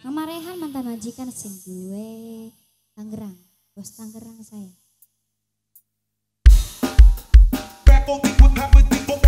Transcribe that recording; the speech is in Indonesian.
Mama Rehan mantan majikan sing gue Tangerang, bos Tangerang saya. Back on